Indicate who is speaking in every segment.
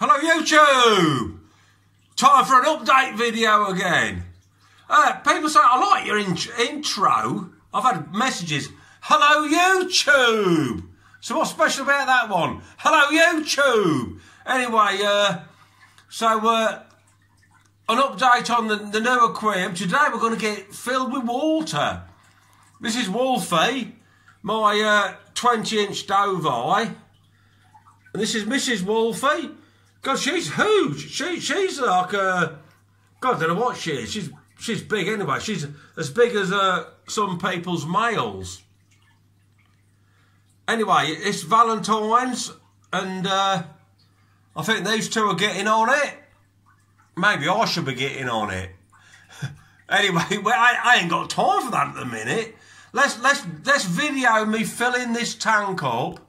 Speaker 1: Hello YouTube! Time for an update video again. Uh, people say, I like your in intro. I've had messages. Hello YouTube! So what's special about that one? Hello YouTube! Anyway, uh, so uh, an update on the, the new aquarium. Today we're going to get filled with water. This is Wolfie, my 20 uh, Dovii. And this is Mrs. Wolfie. God, she's huge. She she's like a God, I don't know what she is. She's she's big anyway. She's as big as uh, some people's males. Anyway, it's Valentine's, and uh, I think these two are getting on it. Maybe I should be getting on it. anyway, well, I, I ain't got time for that at the minute. Let's let's let's video me filling this tank up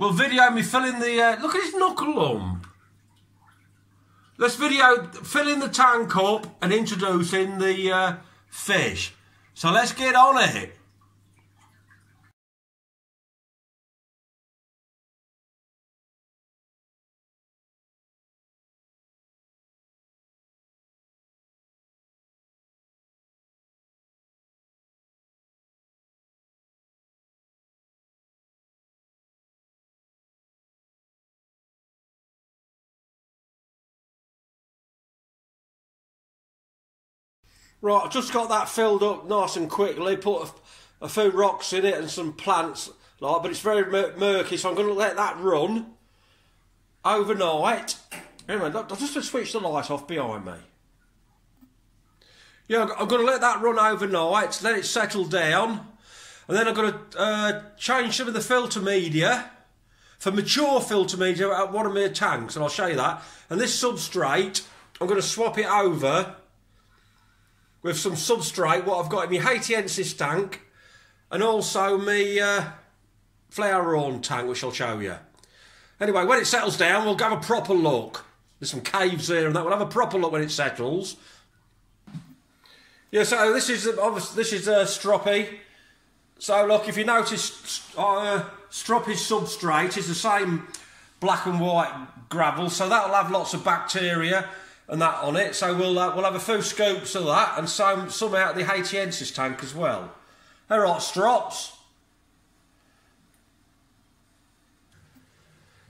Speaker 1: well, video me filling the... Uh, look at his knuckle lump. Let's video filling the tank up and introducing the uh, fish. So let's get on it. Right, I've just got that filled up nice and quickly, put a, a few rocks in it and some plants, like, but it's very mur murky, so I'm going to let that run overnight. Anyway, I'll just switch the light off behind me. Yeah, I'm going to let that run overnight, let it settle down, and then I'm going to uh, change some of the filter media for mature filter media at one of my tanks, and I'll show you that. And this substrate, I'm going to swap it over with some substrate, what I've got in my Haitiensis tank, and also my uh, Flower tank, which I'll show you. Anyway, when it settles down, we'll have a proper look. There's some caves there and that. We'll have a proper look when it settles. Yeah, so this is obviously this is uh, Stroppy. So look, if you notice, uh, Stroppy's substrate is the same black and white gravel, so that'll have lots of bacteria and that on it. So we'll uh, we'll have a few scoops of that and some some out of the Haitiensis tank as well. All right, strops.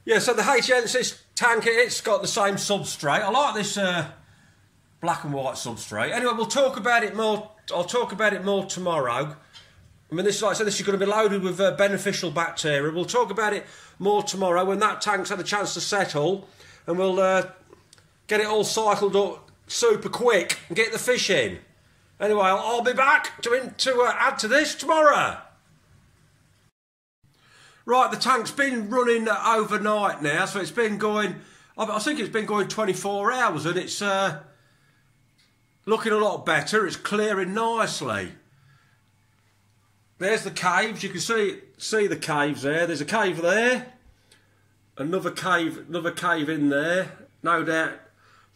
Speaker 1: Yeah, so the Haitiensis tank, it's got the same substrate. I like this uh, black and white substrate. Anyway, we'll talk about it more. I'll talk about it more tomorrow. I mean, this is like I said, this is going to be loaded with uh, beneficial bacteria. We'll talk about it more tomorrow when that tank's had a chance to settle, and we'll uh, get it all cycled up super quick and get the fish in. Anyway, I'll, I'll be back to, to uh, add to this tomorrow. Right, the tank's been running overnight now, so it's been going, I think it's been going 24 hours and it's uh, looking a lot better. It's clearing nicely. There's the caves. You can see see the caves there. There's a cave there. Another cave, another cave in there. No doubt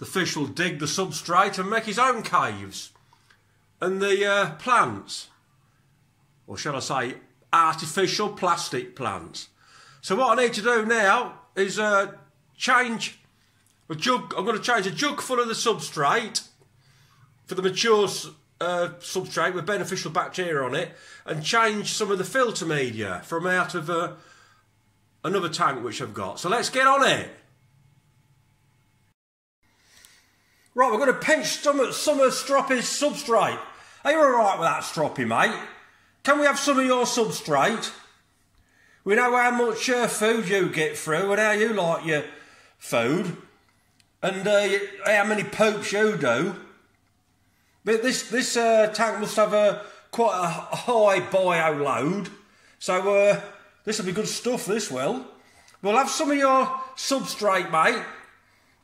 Speaker 1: the fish will dig the substrate and make his own caves. And the uh, plants, or shall I say, artificial plastic plants. So what I need to do now is uh, change a jug. I'm going to change a jug full of the substrate for the mature uh, substrate with beneficial bacteria on it, and change some of the filter media from out of uh, another tank which I've got. So let's get on it. Right, we're going to pinch some, of Stroppy's substrate. Are you alright with that, Stroppy, mate? Can we have some of your substrate? We know how much uh, food you get through and how you like your food. And uh, how many poops you do. But this, this uh, tank must have a, quite a high bio load. So uh, this will be good stuff, this will. We'll have some of your substrate, mate.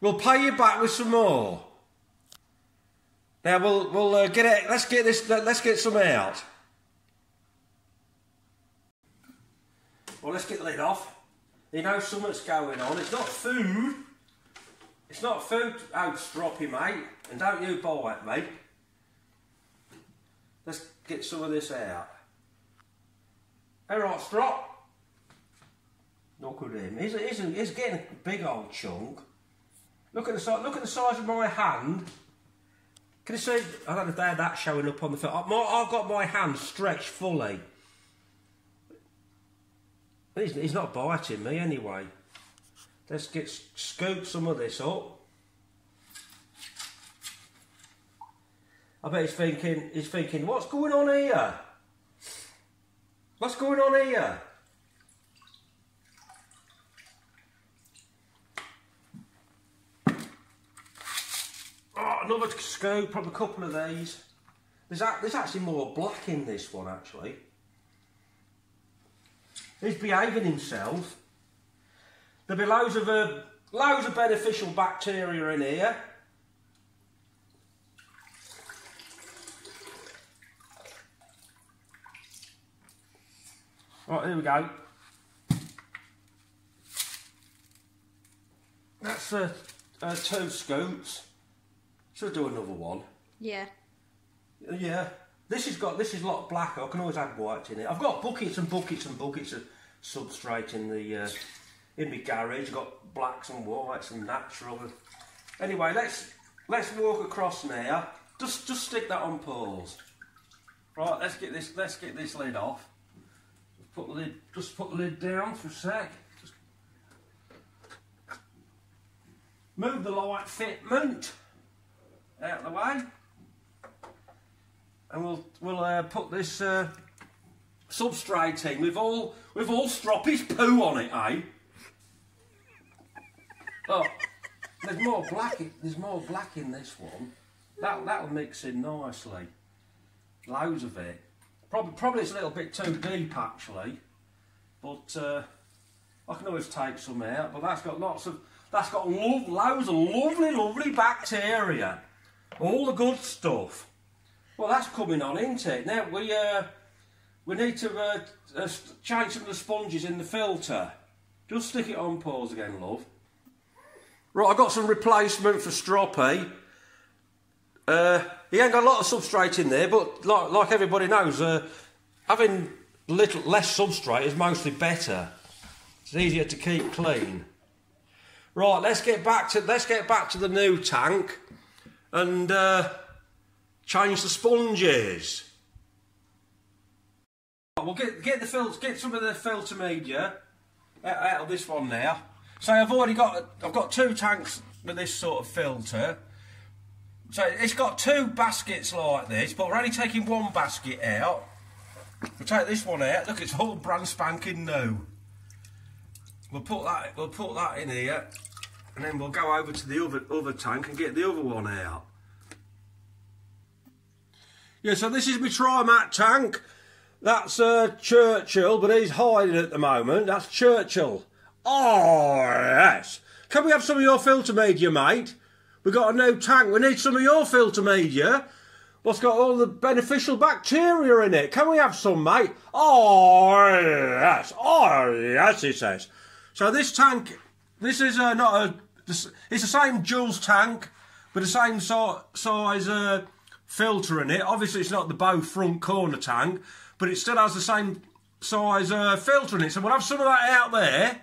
Speaker 1: We'll pay you back with some more. Now we'll we'll uh, get it. Let's get this. Let's get some out. Well, let's get the lid off. You know something's going on. It's not food. It's not food Oh, stroppy, mate. And don't you bite me. Let's get some of this out. All right, strop. Look at him. He's, he's, he's getting a big old chunk. Look at the size. Look at the size of my hand. Can you see? I don't know if they had that showing up on the film. I've got my hand stretched fully. He's, he's not biting me anyway. Let's get scoop some of this up. I bet he's thinking, he's thinking, what's going on here? What's going on here? Another scoop, probably a couple of these. There's, there's actually more black in this one, actually. He's behaving himself. There'll be loads of, uh, loads of beneficial bacteria in here. Right, here we go. That's uh, uh, two scoops. Should do another one.
Speaker 2: Yeah.
Speaker 1: Yeah. This has got this is a lot blacker. I can always add white in it. I've got buckets and buckets and buckets of substrate in the uh, in my garage. I've got blacks and whites and natural. Anyway, let's let's walk across now. Just just stick that on pause. Right, let's get this let's get this lid off. Put the lid, just put the lid down for a sec. Just move the light fitment out of the way. And we'll we'll uh, put this uh, substrate in with all with all Stroppy's poo on it, eh? Oh, there's more black. There's more black in this one. That that'll mix in nicely. Loads of it. Probably, probably it's a little bit too deep actually, but uh, I can always take some out. But that's got lots of, that's got lo loads of lovely, lovely bacteria, all the good stuff. Well, that's coming on, isn't it? Now we uh, we need to uh, uh, change some of the sponges in the filter. Just stick it on pause again, love. Right, I've got some replacement for Stroppy. Uh, he ain't got a lot of substrate in there, but like, like everybody knows, uh, having little less substrate is mostly better. It's easier to keep clean. Right, let's get back to let's get back to the new tank and uh, change the sponges. We'll get get the filter, get some of the filter media out, of this one now. So I've already got I've got two tanks with this sort of filter. So it's got two baskets like this, but we're only taking one basket out. We'll take this one out. Look, it's all brand spanking new. We'll put that. We'll put that in here, and then we'll go over to the other other tank and get the other one out. Yeah, so this is my Trimac tank. That's uh, Churchill, but he's hiding at the moment. That's Churchill. Oh, yes. Can we have some of your filter media, mate? We've got a new tank. We need some of your filter media. What's got all the beneficial bacteria in it? Can we have some, mate? Oh, yes. Oh, yes, he says. So this tank, this is uh, not a... It's the same Jules tank, but the same sort size uh, filter in it. Obviously, it's not the bow front corner tank, but it still has the same size uh, filter in it. So we'll have some of that out there.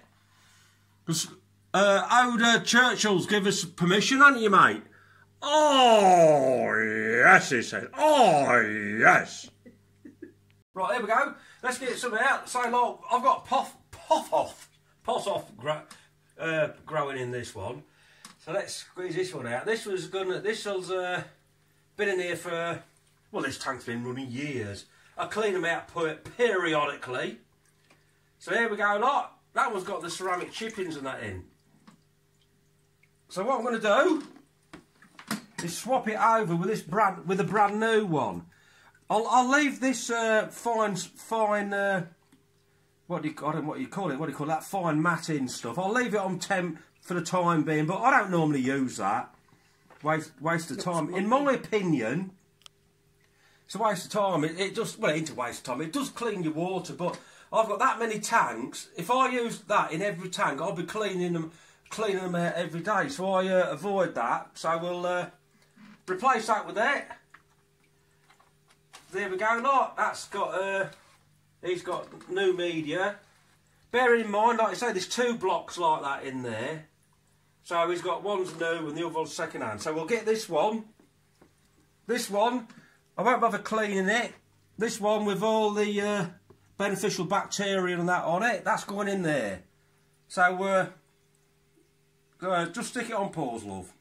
Speaker 1: Because uh, Oda Churchill's give us permission, haven't you, mate? Oh, yes, he said. Oh, yes. right, there we go. Let's get some out. So, like, I've got puff, puff off, puff off uh, growing in this one. So let's squeeze this one out. This was gonna, this has uh, been in here for, well, this tank's been running years. I clean them out periodically. So here we go, lot. That one's got the ceramic chippings and that in. So what I'm going to do is swap it over with this brand with a brand new one. I'll I'll leave this uh, fine fine uh, what do you I don't know what you call it what do you call that fine matting stuff. I'll leave it on temp for the time being, but I don't normally use that. Waste waste of time. In my opinion, it's a waste of time. It, it just well, it ain't a waste of time. It does clean your water, but I've got that many tanks. If I use that in every tank, I'll be cleaning them cleaning them out every day. So I uh, avoid that. So we'll uh, replace that with that. There we go, lot. That's got, uh, he's got new media. bearing in mind, like I say, there's two blocks like that in there. So he's got one's new and the other one's second hand. So we'll get this one. This one, I won't bother cleaning it. This one with all the uh, beneficial bacteria and that on it, that's going in there. So uh, uh, just stick it on pause, love.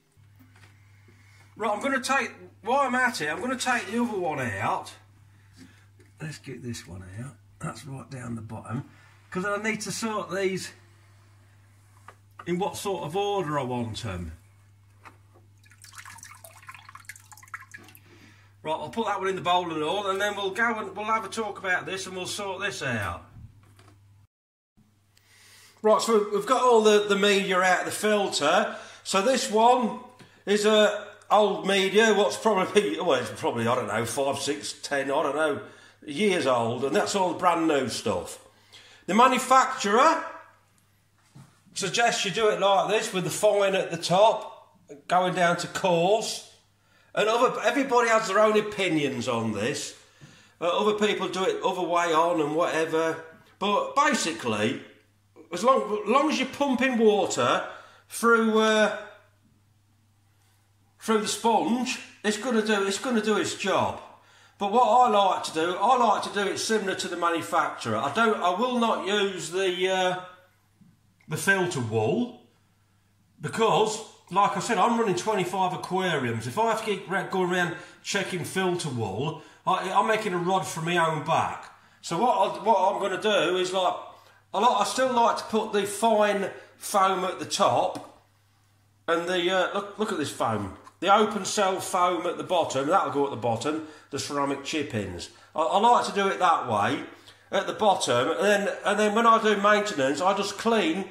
Speaker 1: Right, I'm going to take, while I'm at it, I'm going to take the other one out. Let's get this one out. That's right down the bottom. Because I need to sort these in what sort of order I want them. Right, I'll put that one in the bowl and all, and then we'll go and we'll have a talk about this and we'll sort this out. Right, so we've got all the, the media out of the filter. So this one is a old media, what's probably, well, it's probably, I don't know, five, six, ten, I don't know, years old, and that's all brand new stuff. The manufacturer suggests you do it like this with the fine at the top, going down to coarse. And other, everybody has their own opinions on this. Uh, other people do it other way on and whatever. But basically, as long, as, long as you're pumping water through uh, through the sponge, it's to do it's going to do its job. But what I like to do, I like to do it similar to the manufacturer. I don't, I will not use the uh, the filter wool because, like I said, I'm running 25 aquariums. If I have to keep going around checking filter wool, I, am making a rod for my own back. So what I, what I'm going to do is like, I, like, I still like to put the fine foam at the top, and the uh, look look at this foam. The open cell foam at the bottom, that'll go at the bottom, the ceramic chip-ins. I, I like to do it that way, at the bottom, and then, and then when I do maintenance, I just clean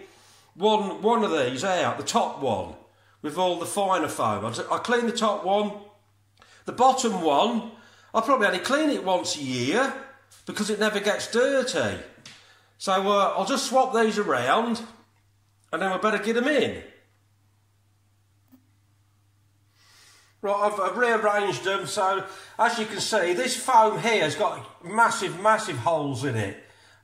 Speaker 1: one, one of these out, the top one, with all the finer foam. I, I clean the top one. The bottom one, I probably only clean it once a year, because it never gets dirty. So uh, I'll just swap these around, and then we better get them in. Right, I've, I've, rearranged them so as you can see this foam here has got massive massive holes in it.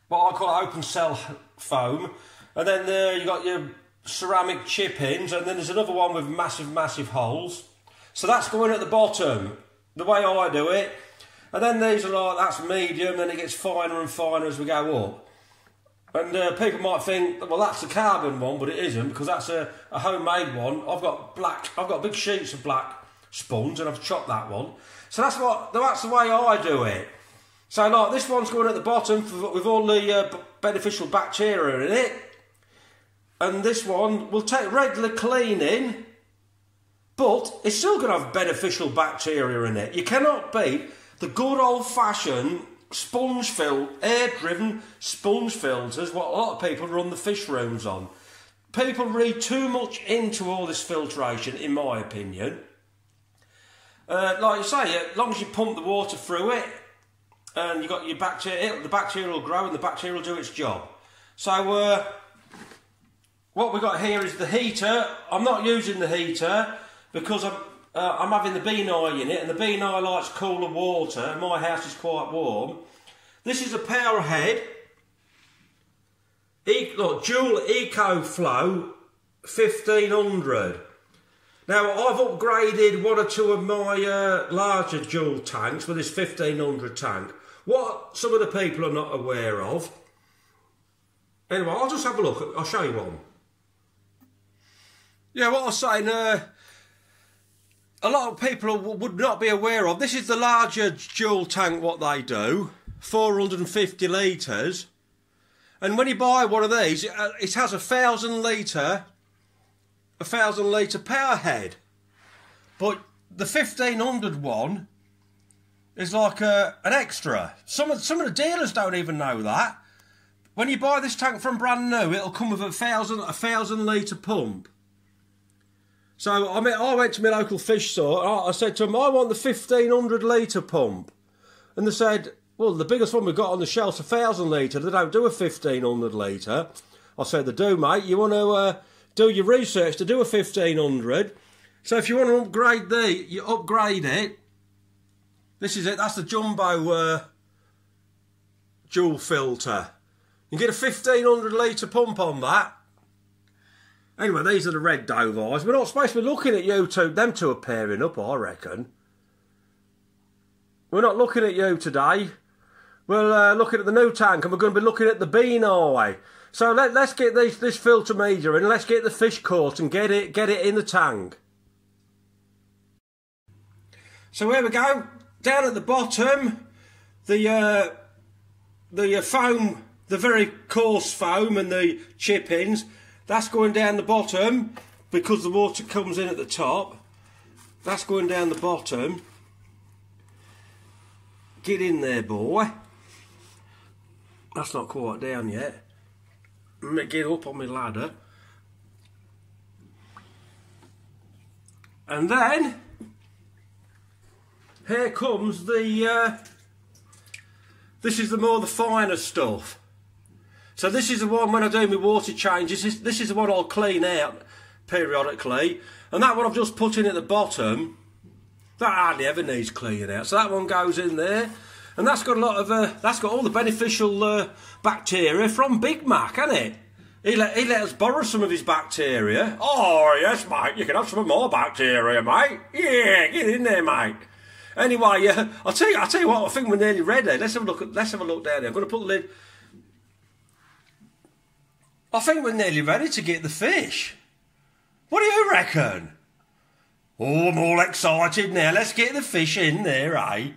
Speaker 1: What I call open cell foam. And then there you've got your ceramic chip-ins and then there's another one with massive massive holes. So that's going at the bottom the way I do it. And then these are like that's medium then it gets finer and finer as we go up. And uh, people might think well that's a carbon one but it isn't because that's a, a homemade one. I've got black I've got big sheets of black sponge and I've chopped that one. So that's what that's the way I do it. So like this one's going at the bottom for, with all the uh, beneficial bacteria in it. And this one will take regular cleaning, but it's still going to have beneficial bacteria in it. You cannot beat the good old fashioned sponge fill, air driven sponge filters, what a lot of people run the fish rooms on. People read too much into all this filtration, in my opinion. Uh, like you say, as long as you pump the water through it, and you got your bacteria, the bacteria will grow and the bacteria will do its job. So uh, what we got here is the heater. I'm not using the heater because I'm uh, I'm having the beani in it, and the beani likes cooler water. My house is quite warm. This is a power head. E look, Juwel EccoFlow 1500. Now, I've upgraded one or two of my uh, larger Juwel tanks with this 1500 tank. What some of the people are not aware of. Anyway, I'll just have a look. I'll show you one. Yeah, what I was saying, uh, a lot of people would not be aware of. This is the larger Juwel tank, what they do. 450 litres. And when you buy one of these, it uh, has a thousand litre a thousand litre power head. But the 1500 one is like a, an extra. Some of, some of the dealers don't even know that. When you buy this tank from brand new, it'll come with a thousand a thousand litre pump. So I mean, I went to my local fish store. I said to them, I want the 1500 litre pump, and they said, well, the biggest one we've got on the shelf's a thousand litre. They don't do a 1500 litre. I said, they do, mate. You want to uh, do your research to do a 1500. So if you want to upgrade the, you upgrade it. This is it. That's the jumbo uh, Juwel filter. You get a 1500 litre pump on that. Anyway, these are the red dove eyes. We're not supposed to be looking at you two, them two are pairing up, I reckon. We're not looking at you today. We're uh, looking at the new tank and we're going to be looking at the beani. So let, let's get these, this filter media in, let's get the fish caught and get it, get it in the tank. So here we go. Down at the bottom, the uh, the uh, foam, the very coarse foam and the chippings, that's going down the bottom because the water comes in at the top. That's going down the bottom. Get in there, boy. That's not quite down yet. Get up on my ladder. And then, here comes the, uh, this is the more the finer stuff. So this is the one when I do my water changes, this, this is the one I'll clean out periodically. And that one I've just put in at the bottom, that hardly ever needs cleaning out. So that one goes in there. And that's got a lot of, uh, that's got all the beneficial uh, bacteria from Big Mac, hasn't it? He let, he let us borrow some of his bacteria. Oh, yes, mate, you can have some more bacteria, mate. Yeah, get in there, mate. Anyway, uh, I'll tell you, I'll tell you what, I think we're nearly ready. Let's have a look, at, let's have a look down here. I'm going to put the lid I think we're nearly ready to get the fish. What do you reckon? Oh, I'm all excited now. Let's get the fish in there, eh?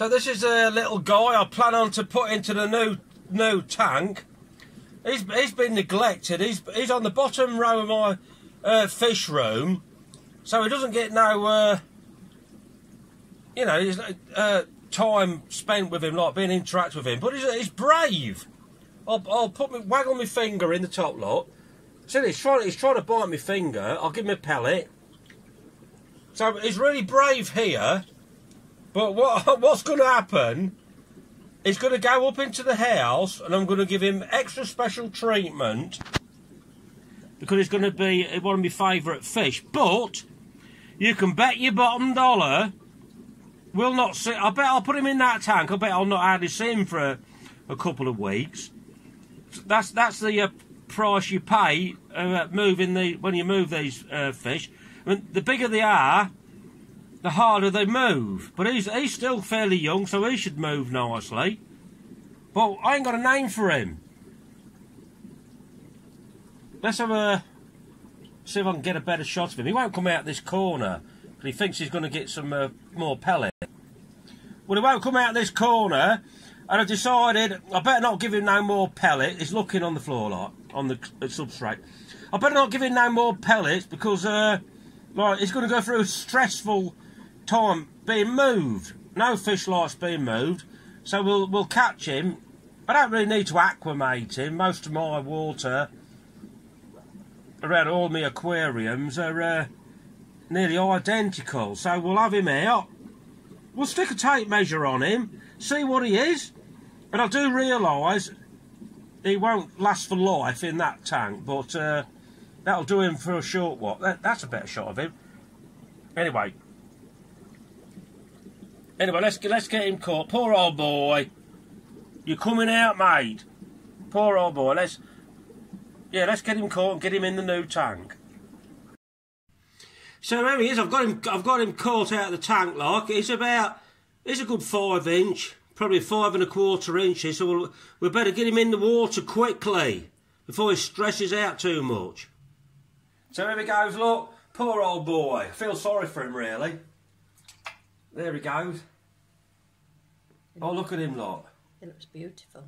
Speaker 1: So this is a little guy I plan on to put into the new new tank. He's he's been neglected. He's he's on the bottom row of my uh, fish room, so he doesn't get no. Uh, you know, he's uh, time spent with him, like being interact with him. But he's, he's brave. I'll, I'll put me waggle my finger in the top lot. See, he's trying, he's trying to bite my finger. I'll give him a pellet. So he's really brave here. But what what's going to happen? He's going to go up into the house, and I'm going to give him extra special treatment because he's going to be one of my favourite fish. But you can bet your bottom dollar Will not see. I bet I'll put him in that tank. I bet I'll not hardly see him for a, a couple of weeks. That's that's the uh, price you pay uh, moving the when you move these uh, fish. I mean, the bigger they are, the harder they move. But he's he's still fairly young, so he should move nicely. But I ain't got a name for him. Let's have a see if I can get a better shot of him. He won't come out this corner but he thinks he's going to get some uh, more pellet. Well, he won't come out this corner, and I decided I better not give him no more pellet. He's looking on the floor, like, on the substrate. I better not give him no more pellets because, uh, like, he's going to go through a stressful time being moved. No fish likes being moved, so we'll we'll catch him. I don't really need to aquamate him. Most of my water around all my aquariums are uh, nearly identical. So we'll have him out. We'll stick a tape measure on him, see what he is. But I do realise he won't last for life in that tank, but uh, that'll do him for a short while. That, that's a better shot of him. Anyway. Anyway, let's, let's get him caught. Poor old boy. You're coming out, mate. Poor old boy. Let's... Yeah, let's get him caught and get him in the new tank. So there he is. I've got him. I've got him caught out of the tank. Like it's about. It's a good five inch, probably five and a quarter inches. So we'll, we better get him in the water quickly before he stresses out too much. So here he goes. Look, poor old boy. I feel sorry for him really. There he goes. Oh, look at him, look.
Speaker 2: He looks beautiful.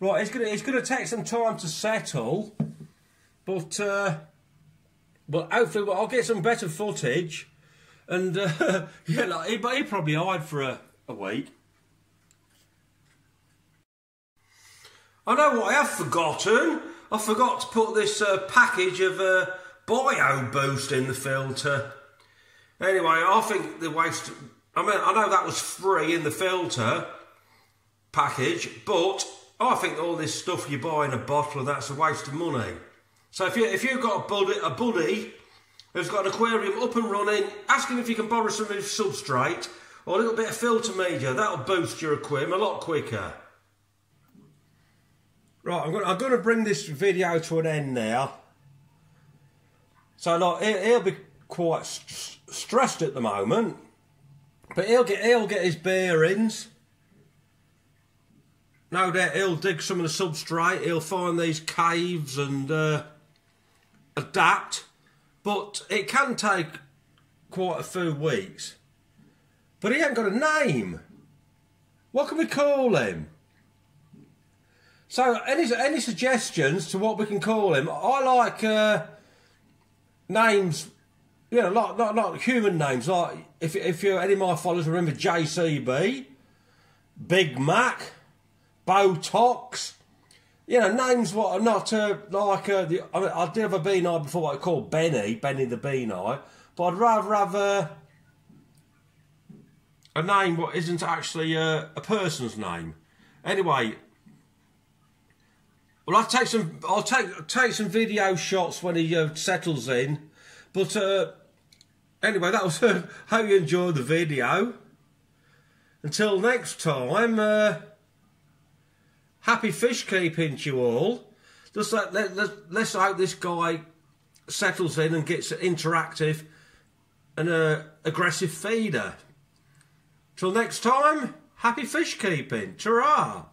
Speaker 1: Right, it's gonna it's gonna take some time to settle, but uh, but hopefully I'll get some better footage, and uh, yeah, like, he, but he probably hide for a, a week. I know what I have forgotten. I forgot to put this uh, package of uh, Bio Boost in the filter. Anyway, I think the waste. I mean, I know that was free in the filter package, but I think all this stuff you buy in a bottle, that's a waste of money. So if, you, if you've got a buddy, a buddy who's got an aquarium up and running. Ask him if you can borrow some of his substrate or a little bit of filter media. That'll boost your aquarium a lot quicker. Right, I'm going, to, bring this video to an end now. So, like, he'll be quite st stressed at the moment, but he'll get he'll get his bearings. No doubt he'll dig some of the substrate. He'll find these caves and uh, adapt, but it can take quite a few weeks. But he ain't got a name. What can we call him? So, any any suggestions to what we can call him? I like uh, names, you know, like, not not human names. Like if if you any of my followers remember JCB, Big Mac, Botox, you know, names what are not uh, like uh, the. I, mean, I did have a beani before what I called Benny, Benny the beani. but I'd rather have a, a name what isn't actually a, a person's name. Anyway, well, I'll take some. I'll take take some video shots when he uh, settles in. But uh, anyway, that was. Uh, hope you enjoyed the video. Until next time, uh, happy fish keeping to you all. Just let, let, let, let's hope this guy settles in and gets an interactive and uh, aggressive feeder. Till next time, happy fish keeping. Ta-ra!